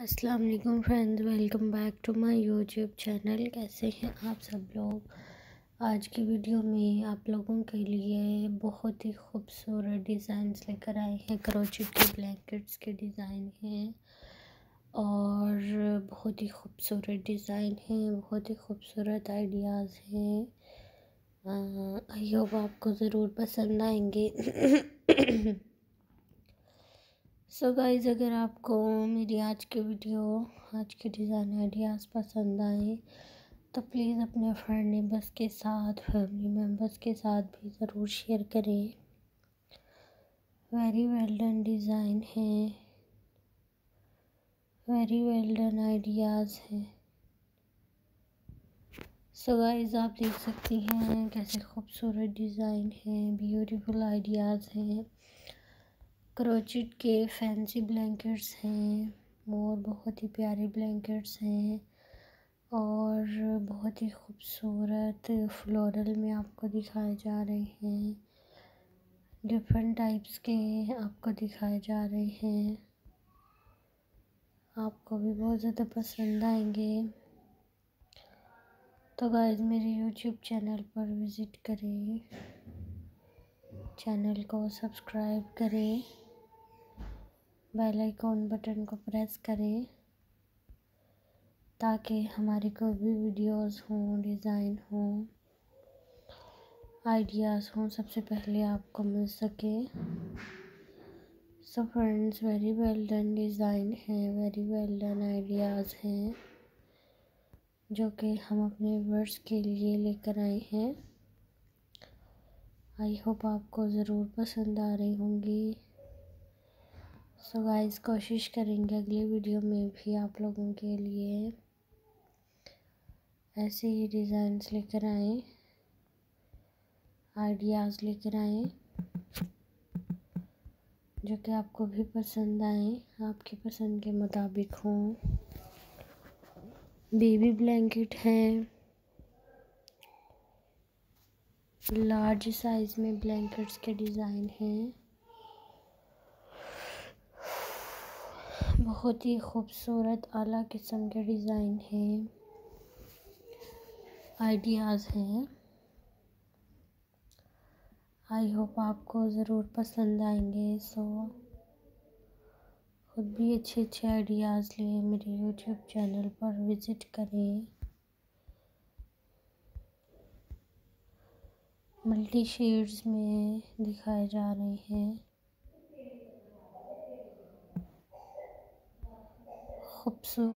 अस्सलाम वालेकुम friends, welcome back to my YouTube channel. कैसे हैं आप सब लोग? आज की वीडियो में आप लोगों के लिए बहुत ही खूबसूरत डिज़ाइंस लेकर आए हैं। क्रोचिट के ब्लैंकेट्स के डिज़ाइन हैं और बहुत ही खूबसूरत डिज़ाइन हैं, बहुत ही खूबसूरत आइडियाज़ हैं। आई होप आपको ज़रूर पसंद आएँगे। सो so गाइज़ अगर आपको मेरी आज की वीडियो आज के डिज़ाइन आइडियाज़ पसंद आए तो प्लीज़ अपने फ्रेंड नेबर्स के साथ फैमिली मेंबर्स के साथ भी ज़रूर शेयर करें। वेरी वेल डन डिज़ाइन है। वेरी वेल डन आइडियाज़ हैं। सो गाइज़ आप देख सकती हैं कैसे खूबसूरत डिज़ाइन है ब्यूटीफुल आइडियाज़ हैं। क्रोचिट के फैंसी ब्लैंकेट्स हैं और बहुत ही प्यारे ब्लैंकेट्स हैं और बहुत ही खूबसूरत फ्लोरल में आपको दिखाए जा रहे हैं। डिफरेंट टाइप्स के आपको दिखाए जा रहे हैं। आपको भी बहुत ज़्यादा पसंद आएँगे। तो गाइस मेरे यूट्यूब चैनल पर विज़िट करें। चैनल को सब्सक्राइब करें। बेल आइकॉन बटन को प्रेस करें ताकि हमारी कोई भी वीडियोस हों, डिज़ाइन हों, आइडियाज़ हों, सबसे पहले आपको मिल सके। So friends very well done design है वेरी वेल डन आइडियाज़ हैं, जो कि हम अपने वर्ड्स के लिए लेकर आए हैं। आई होप आपको ज़रूर पसंद आ रही होंगी। सो so गाइस कोशिश करेंगे अगली वीडियो में भी आप लोगों के लिए ऐसे ही डिज़ाइंस लेकर आए आइडियाज़ लेकर आए, जो कि आपको भी पसंद आए, आपकी पसंद के मुताबिक हों। बेबी ब्लैंकेट है। लार्ज साइज़ में ब्लैंकेट्स के डिज़ाइन हैं। बहुत ही खूबसूरत आला किस्म के डिज़ाइन हैं। आइडियाज़ हैं। आई होप आपको ज़रूर पसंद आएँगे, सो खुद भी अच्छे अच्छे आइडियाज़ लिए मेरे यूट्यूब चैनल पर विज़िट करें। मल्टी शेड्स में दिखाए जा रहे हैं। खूबसूरत